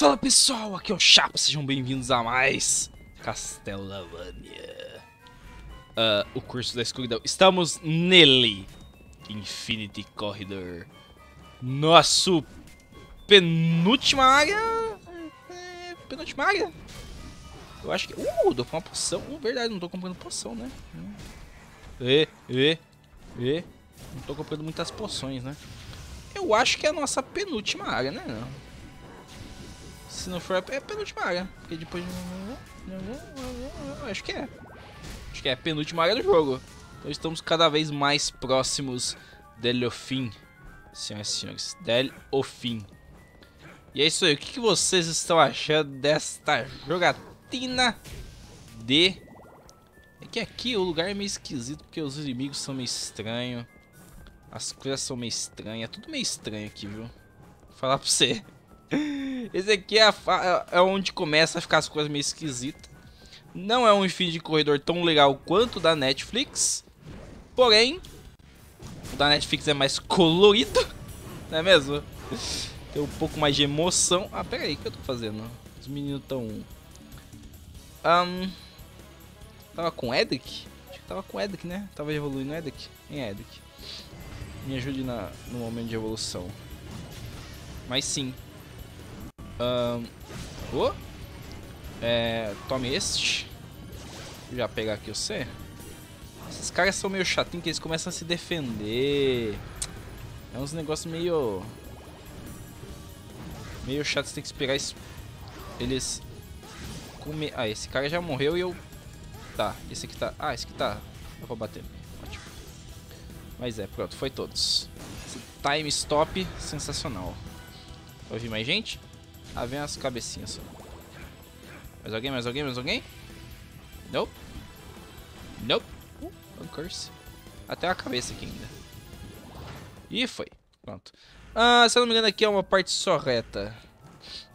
Fala pessoal, aqui é o Chapa, sejam bem-vindos a mais Castelo Lavania. Uh, o curso da escuridão. Estamos nele, Infinity Corridor. Nosso penúltima área. Penúltima área. Eu acho que. Uh, dou pra uma poção. Uh, verdade, não tô comprando poção, né? E, e, e. Não tô comprando muitas poções, né? Eu acho que é a nossa penúltima área, né? Se não for, é penúltima área. Porque depois... Acho que é. Acho que é a penúltima área do jogo. Então estamos cada vez mais próximos dele fim. Senhoras e senhores, dele fim. E é isso aí. O que, que vocês estão achando desta jogatina de... É que aqui o lugar é meio esquisito porque os inimigos são meio estranhos. As coisas são meio estranhas. É tudo meio estranho aqui, viu? Vou falar pra você. Esse aqui é, a, é onde começa a ficar as coisas meio esquisitas. Não é um fim de corredor tão legal quanto o da Netflix. Porém, o da Netflix é mais colorido. Não é mesmo? Tem um pouco mais de emoção. Ah, pera aí, o que eu tô fazendo? Os meninos tão... Um, tava com Edric? Acho que tava com Edric, né? Tava evoluindo Edric. É Edric? Me ajude na, no momento de evolução. Mas sim. Um, oh, é, tome este. Vou já pegar aqui o C. Esses caras são meio chatinhos que eles começam a se defender. É uns negócios meio... Meio chato, você tem que esperar eles... Comer... Ah, esse cara já morreu e eu... Tá, esse aqui tá... Ah, esse aqui tá... Dá pra bater. Mas é, pronto, foi todos. time stop sensacional. Vai vir mais gente? Ah, vem as cabecinhas só. Mais alguém, mais alguém, mais alguém? Nope. Nope. Uh, um curse. Até a cabeça aqui ainda. E foi. Pronto. Ah, se eu não me engano aqui é uma parte só reta.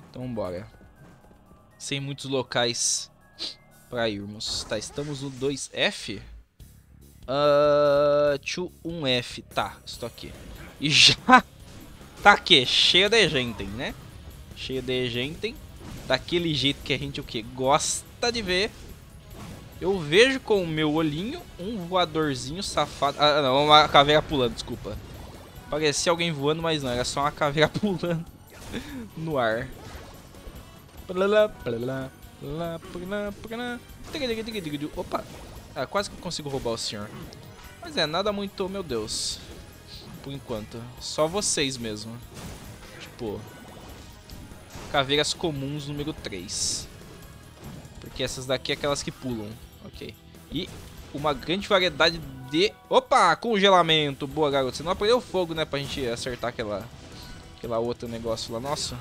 Então bora. Sem muitos locais pra irmos. Tá, estamos no 2F. Uh, to 1F. Tá, estou aqui. E já tá aqui, cheio de gente, né? Cheio de gente. Daquele jeito que a gente o que gosta de ver. Eu vejo com o meu olhinho um voadorzinho safado. Ah, não, uma caveira pulando, desculpa. Parecia alguém voando, mas não, era só uma caveira pulando no ar. Opa! Ah, quase que eu consigo roubar o senhor. Mas é, nada muito, meu Deus. Por enquanto. Só vocês mesmo. Tipo... Caveiras comuns número 3. Porque essas daqui é aquelas que pulam. Ok. E uma grande variedade de... Opa! Congelamento! Boa, garoto. Você não aprendeu fogo, né? Pra gente acertar aquela... Aquela outra negócio lá. Nossa.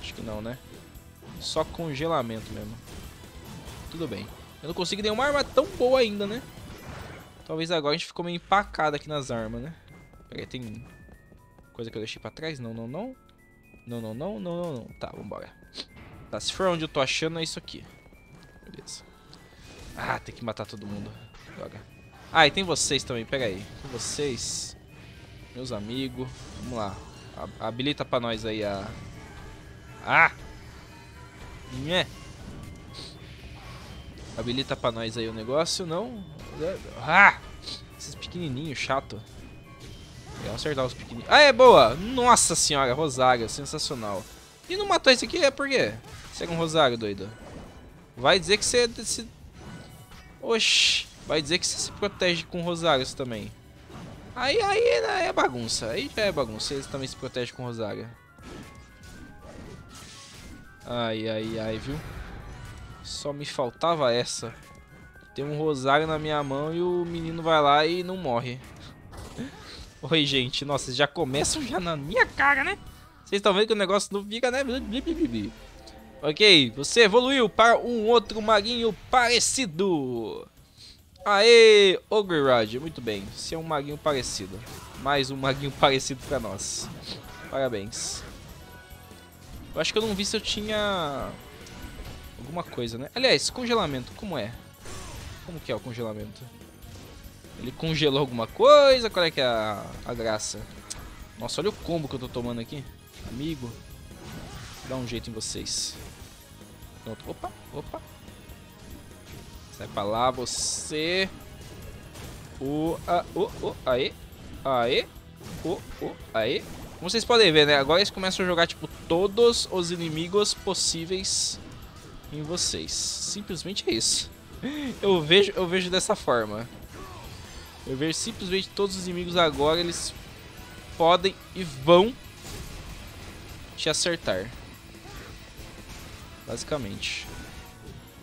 Acho que não, né? Só congelamento mesmo. Tudo bem. Eu não consigo nenhuma arma tão boa ainda, né? Talvez agora a gente ficou meio empacado aqui nas armas, né? Pera aí, tem coisa que eu deixei pra trás? Não, não, não. Não, não, não, não, não, não. Tá, vambora. Tá, se for onde eu tô achando, é isso aqui. Beleza. Ah, tem que matar todo mundo. Droga. Ah, e tem vocês também, pega aí. Tem vocês. Meus amigos. Vamos lá. Habilita pra nós aí a... Ah! Nhé. Habilita pra nós aí o negócio, não? Ah! Esses pequenininhos, chato. Vou acertar os pequenininhos. Ah, é boa! Nossa senhora, Rosário, sensacional. E não matou esse aqui? É por quê? Você é um Rosário, doido. Vai dizer que você... Se... Oxi. Vai dizer que você se protege com Rosários também. Aí, aí né, é bagunça. Aí já é bagunça. Eles também se protegem com Rosário. Ai, ai, ai, viu? Só me faltava essa. Tem um rosário na minha mão e o menino vai lá e não morre. Oi, gente. Nossa, já começam já na minha cara, né? Vocês estão vendo que o negócio não fica, né? Ok, você evoluiu para um outro maguinho parecido. Aê, Ogre Rod. Muito bem. Você é um maguinho parecido. Mais um maguinho parecido para nós. Parabéns. Eu acho que eu não vi se eu tinha alguma coisa, né? Aliás, congelamento, como é? Como que é o congelamento? Ele congelou alguma coisa? Qual é que é a, a graça? Nossa, olha o combo que eu tô tomando aqui. Amigo. Dá um jeito em vocês. Pronto. Opa, opa. Sai pra lá, você. O, a, o, o, aê. Aê. O, o, aê. Como vocês podem ver, né? Agora eles começam a jogar, tipo, todos os inimigos possíveis em vocês. Simplesmente é isso. Eu vejo, eu vejo dessa forma. Eu vejo simplesmente todos os inimigos agora, eles podem e vão te acertar. Basicamente.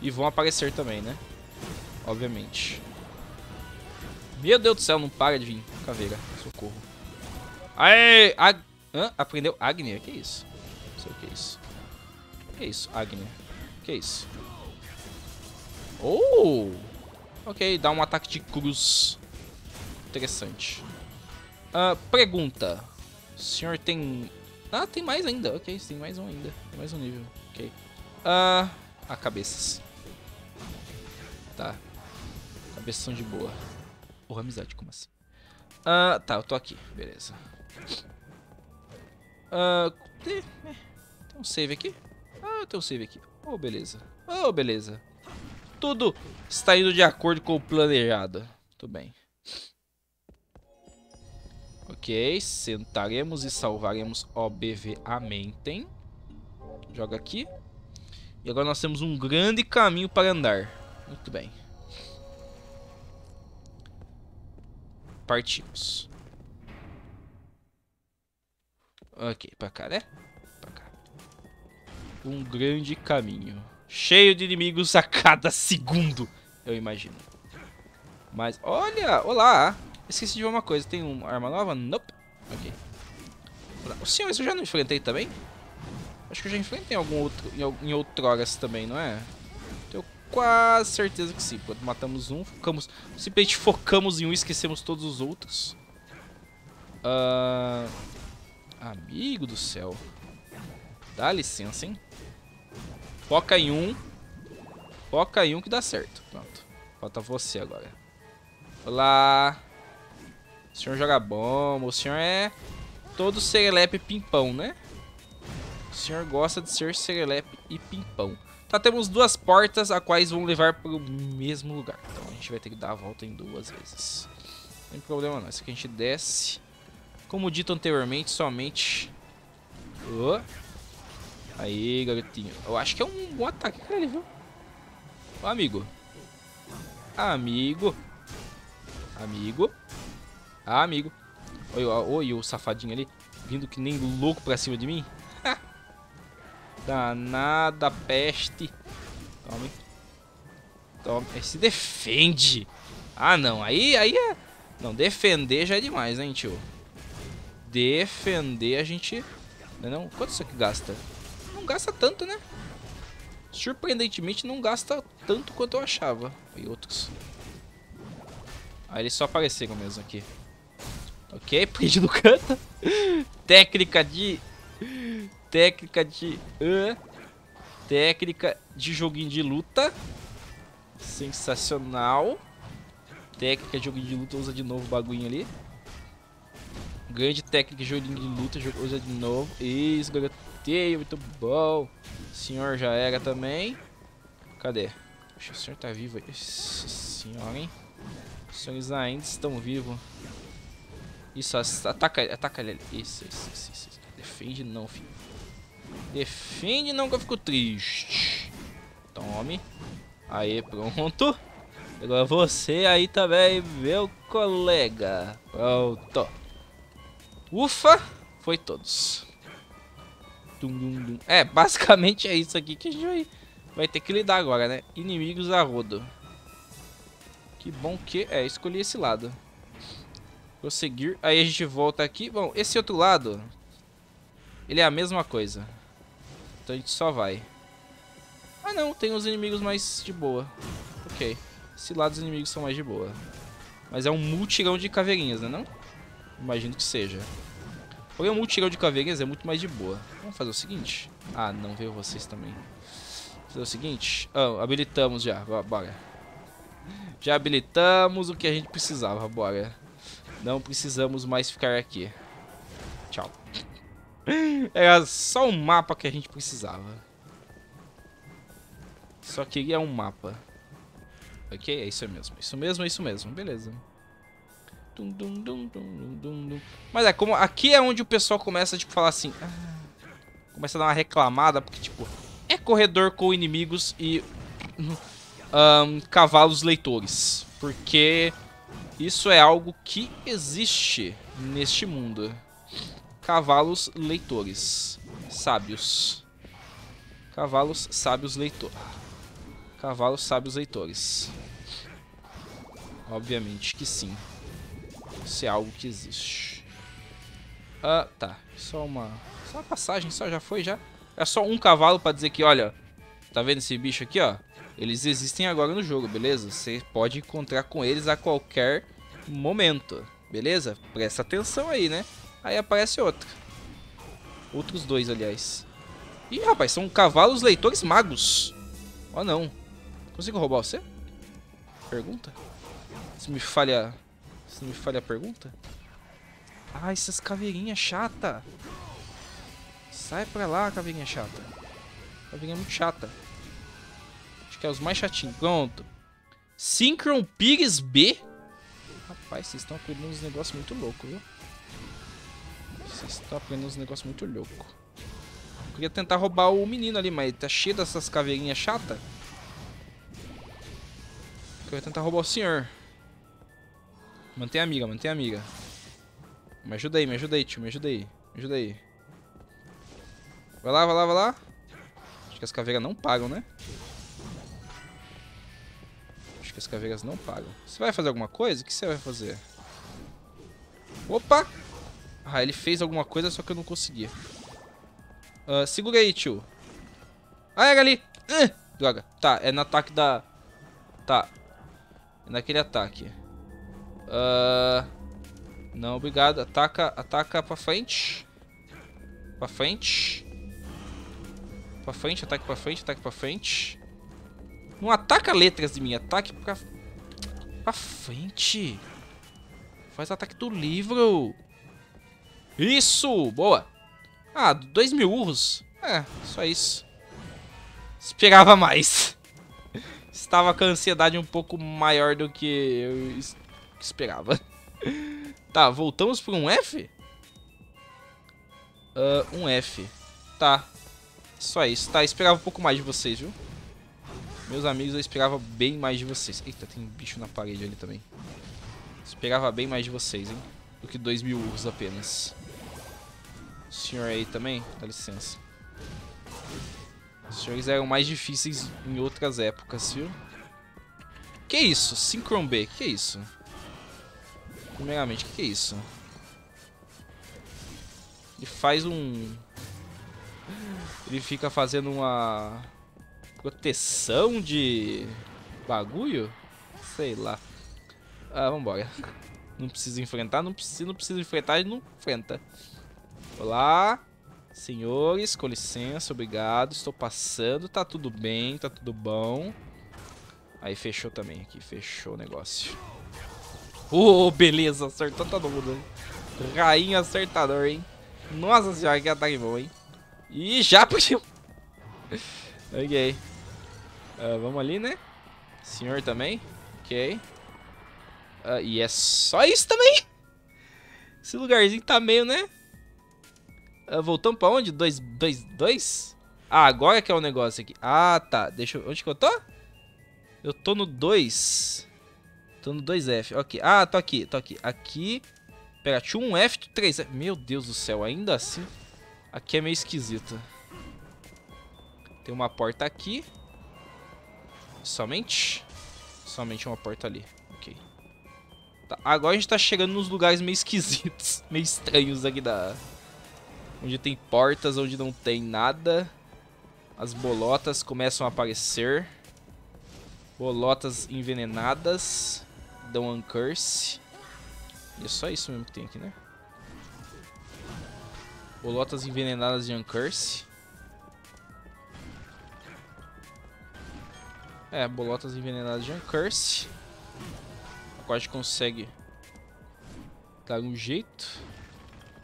E vão aparecer também, né? Obviamente. Meu Deus do céu, não para de vir. Caveira, socorro. Aê! Ag... Hã? Aprendeu Agner? Que isso? Não sei o que é isso. Que isso, Agner? Que isso? Oh! Ok, dá um ataque de cruz. Interessante. Uh, pergunta. O senhor tem... Ah, tem mais ainda. Ok, tem mais um ainda. Tem mais um nível. Ok. Ah, uh, cabeças. Tá. Cabeças são de boa. Porra, amizade, como assim? Ah, tá, eu tô aqui. Beleza. Ah, tem, tem um save aqui? Ah, tem um save aqui. Oh, beleza. Oh, beleza. Tudo está indo de acordo com o planejado. Tudo bem. Ok, sentaremos e salvaremos obviamente. Joga aqui. E agora nós temos um grande caminho para andar. Muito bem. Partimos. Ok, pra cá, né? Pra cá. Um grande caminho. Cheio de inimigos a cada segundo, eu imagino. Mas, olha, olá. Esqueci de ver uma coisa. Tem uma arma nova? Nope. Ok. O senhor, eu já não enfrentei também? Acho que eu já enfrentei em algum outro, em, em outroras também, não é? Tenho quase certeza que sim. Quando matamos um, focamos, simplesmente focamos em um e esquecemos todos os outros. Uh, amigo do céu. Dá licença, hein? Foca em um. Foca em um que dá certo. Pronto. Falta você agora. Olá. O senhor joga bomba, o senhor é todo serelepe pimpão, né? O senhor gosta de ser serelepe e pimpão. Tá, temos duas portas a quais vão levar para o mesmo lugar. Então a gente vai ter que dar a volta em duas vezes. Não tem problema não. Isso aqui a gente desce. Como dito anteriormente, somente... Oh. Aí, garotinho. Eu acho que é um bom ataque cara, viu? Ô, amigo. Amigo. Amigo. Ah, amigo. Oi, oi, o safadinho ali. Vindo que nem louco pra cima de mim. Danada peste. Tome. Tome. Se defende. Ah, não. Aí, aí é... Não, defender já é demais, hein, tio. Defender a gente... Não, é não? Quanto isso aqui gasta? Não gasta tanto, né? Surpreendentemente não gasta tanto quanto eu achava. E outros. Aí eles só apareceram mesmo aqui. Ok, prende no canto. técnica de... Técnica de... Uh, técnica de joguinho de luta. Sensacional. Técnica de joguinho de luta, usa de novo o bagulho ali. Grande técnica de joguinho de luta, usa de novo. Isso, garoteio, muito bom. O senhor já era também. Cadê? O senhor tá vivo aí. Nossa senhora, hein? Os senhores ainda estão vivos. Isso, ataca, ataca ele. Isso, isso, isso, isso. Defende não, filho. Defende não que eu fico triste. Tome. Aí, pronto. Agora você aí também, meu colega. Pronto. Ufa. Foi todos. Dum, dum, dum. É, basicamente é isso aqui que a gente vai, vai ter que lidar agora, né? Inimigos a rodo. Que bom que... É, escolhi esse lado. Prosseguir. Aí a gente volta aqui. Bom, esse outro lado, ele é a mesma coisa. Então a gente só vai. Ah não, tem os inimigos mais de boa. Ok. Esse lado os inimigos são mais de boa. Mas é um multirão de caveirinhas, né não? Imagino que seja. Porém, um multirão de caveirinhas é muito mais de boa. Vamos fazer o seguinte. Ah, não, veio vocês também. Vamos fazer o seguinte. Oh, habilitamos já, bora. Já habilitamos o que a gente precisava, bora. Não precisamos mais ficar aqui. Tchau. Era só um mapa que a gente precisava. Só queria um mapa. Ok, é isso mesmo. Isso mesmo, é isso mesmo. Beleza. Mas é, como aqui é onde o pessoal começa, tipo, falar assim... Ah, começa a dar uma reclamada, porque, tipo, é corredor com inimigos e... Um, cavalos leitores. Porque isso é algo que existe neste mundo. Cavalos leitores. Sábios. Cavalos sábios leitores. Cavalos sábios leitores. Obviamente que sim. Isso é algo que existe. Ah, tá. Só uma... Só uma passagem, só já foi, já. É só um cavalo pra dizer que, olha... Tá vendo esse bicho aqui, ó? Eles existem agora no jogo, beleza? Você pode encontrar com eles a qualquer momento, beleza? Presta atenção aí, né? Aí aparece outro. Outros dois, aliás. Ih, rapaz, são cavalos leitores magos. Ó, oh, não. Consigo roubar você? Pergunta. Se me falha... Se me falha a pergunta. Ah, essas caveirinhas chata. Sai pra lá, caveirinha chata. Caveirinha muito chata. Acho que é os mais chatinhos. Pronto. Synchron Pigs B. Rapaz, vocês estão aprendendo uns negócios muito loucos, viu? Vocês estão aprendendo uns negócios muito loucos. Eu queria tentar roubar o menino ali, mas tá cheio dessas caveirinhas chatas. Eu queria tentar roubar o senhor. Mantém a amiga, mantém a amiga. Me ajuda aí, me ajuda aí, tio. Me ajuda aí. Me ajuda aí. Vai lá, vai lá, vai lá. Acho que as caveiras não pagam, né? Acho que as caveiras não pagam. Você vai fazer alguma coisa? O que você vai fazer? Opa! Ah, ele fez alguma coisa, só que eu não consegui. Uh, segura aí, tio. Ah, era ali! Uh, droga. Tá, é no ataque da... Tá. É naquele ataque. Uh, não, obrigado. Ataca, ataca pra frente. Pra frente. Pra frente, ataque pra frente, ataque pra frente. Não ataca letras de mim, ataque pra... Pra frente. Faz ataque do livro. Isso! Boa! Ah, dois mil urros. É, só isso. Esperava mais. Estava com a ansiedade um pouco maior do que eu esperava. Tá, voltamos para um F? Uh, um F. Tá. Só isso. Tá, esperava um pouco mais de vocês, viu? Meus amigos, eu esperava bem mais de vocês. Eita, tem bicho na parede ali também. Esperava bem mais de vocês, hein? Do que dois mil urros apenas. O senhor aí também? Dá licença. Os senhores eram mais difíceis em outras épocas, viu? Que isso? Synchron B, que isso? Primeiramente, que que é isso? Ele faz um... Ele fica fazendo uma proteção de bagulho? Sei lá. Ah, vambora. Não precisa enfrentar, não precisa, não precisa enfrentar, ele não enfrenta. Olá, senhores, com licença, obrigado. Estou passando, tá tudo bem, tá tudo bom. Aí fechou também aqui, fechou o negócio. Oh, beleza, acertou todo mundo. Rainha acertador, hein? Nossa senhora, que ataque bom, hein? E já puxou. ok. Uh, vamos ali, né? Senhor também. Ok. Uh, e é só isso também? Esse lugarzinho tá meio, né? Uh, voltamos pra onde? 2, 2, 2? Ah, agora que é o negócio aqui. Ah, tá. Deixa eu... Onde que eu tô? Eu tô no 2. Tô no 2F. Ok. Ah, tô aqui. Tô aqui. Aqui. Pera, tinha um F, 3F. Meu Deus do céu. Ainda assim. Aqui é meio esquisito. Tem uma porta aqui. Somente? Somente uma porta ali. Ok. Tá, agora a gente tá chegando nos lugares meio esquisitos. meio estranhos aqui da... Onde tem portas, onde não tem nada. As bolotas começam a aparecer. Bolotas envenenadas. Dão um curse. E é só isso mesmo que tem aqui, né? Bolotas envenenadas de Uncurse. É, bolotas envenenadas de Uncurse. Agora a gente consegue dar um jeito.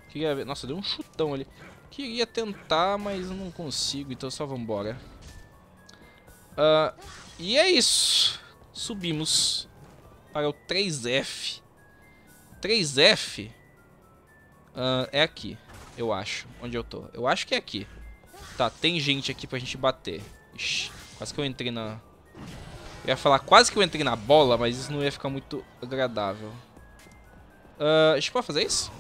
Que é? Nossa, deu um chutão ali. Queria tentar, mas não consigo, então só vambora. Uh, e é isso. Subimos para o 3F. 3F uh, é aqui, eu acho. Onde eu tô? Eu acho que é aqui. Tá, tem gente aqui pra gente bater. Ixi, quase que eu entrei na... Eu ia falar quase que eu entrei na bola, mas isso não ia ficar muito agradável. Uh, a gente pode fazer isso?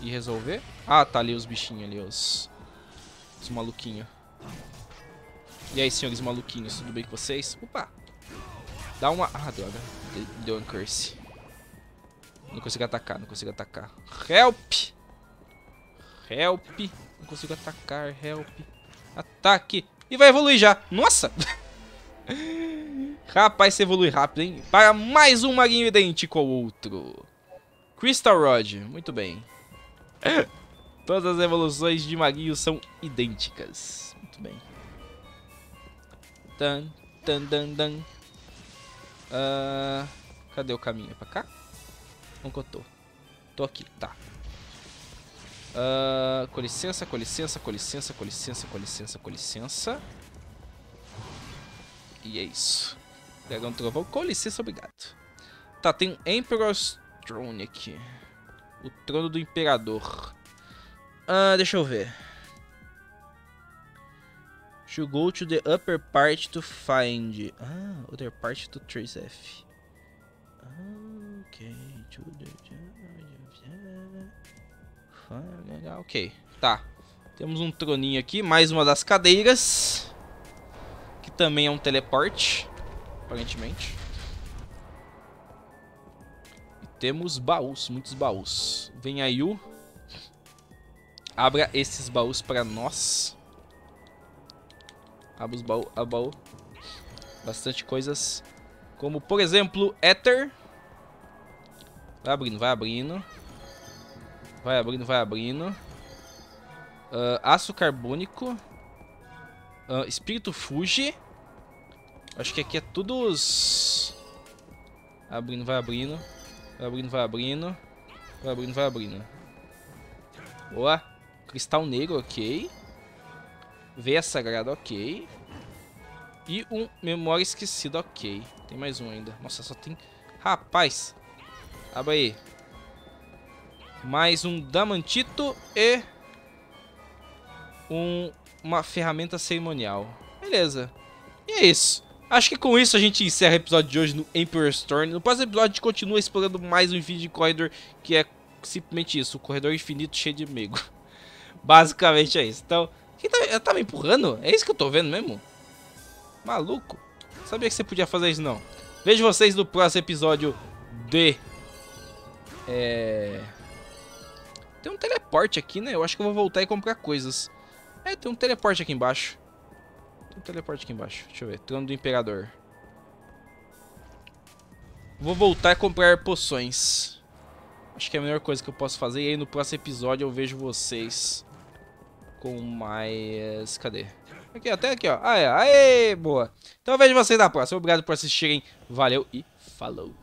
E resolver? Ah, tá ali os bichinhos ali, os... Os maluquinhos. E aí, senhores maluquinhos, tudo bem com vocês? Opa! Dá uma... Ah, droga. Deu um curse. Não consigo atacar, não consigo atacar. Help! Help! Não consigo atacar, help. Ataque! E vai evoluir já. Nossa! Rapaz, você evolui rápido, hein? Para mais um maguinho idêntico ao outro. Crystal Rod. Muito bem. Todas as evoluções de maguinho são idênticas. Muito bem. Dan, dan, dan, dan. Uh, cadê o caminho? É pra cá? Onde eu tô? Tô aqui, tá. Uh, com licença, com licença, com licença, com licença, com licença, com licença. E é isso. Dragão trovão, com licença, obrigado. Tá, tem um Emperor's Throne aqui. O trono do imperador. Uh, deixa eu ver. Should go to the upper part to find. Ah, other part to trace F. Ok, to the... Ok, tá. Temos um troninho aqui, mais uma das cadeiras. Que também é um teleporte, aparentemente. E temos baús, muitos baús. Vem aí o... Abra esses baús para nós. Abra os baús, a baú. Bastante coisas. Como, por exemplo, Ether. Vai abrindo, vai abrindo. Vai abrindo, vai abrindo. Uh, aço carbônico. Uh, espírito Fuji. Acho que aqui é tudo os... Abrindo, vai abrindo. Vai abrindo, vai abrindo. Vai abrindo, vai abrindo. Boa. Cristal negro, ok. Veia sagrada, ok. E um memória esquecida, ok. Tem mais um ainda. Nossa, só tem... Rapaz. Abre aí. Mais um Damantito e um, uma ferramenta cerimonial. Beleza. E é isso. Acho que com isso a gente encerra o episódio de hoje no Emperor's Storm. No próximo episódio a gente continua explorando mais o Infinity Corridor, que é simplesmente isso, o corredor infinito cheio de mego. Basicamente é isso. Então, quem tá, tá me empurrando? É isso que eu tô vendo mesmo? Maluco. Sabia que você podia fazer isso não. Vejo vocês no próximo episódio de... É... Tem um teleporte aqui, né? Eu acho que eu vou voltar e comprar coisas. É, tem um teleporte aqui embaixo. Tem um teleporte aqui embaixo. Deixa eu ver. Trono do Imperador. Vou voltar e comprar poções. Acho que é a melhor coisa que eu posso fazer. E aí no próximo episódio eu vejo vocês com mais... Cadê? Aqui, até aqui, ó. Aê, aê, boa. Então eu vejo vocês na próxima. Obrigado por assistirem. Valeu e falou!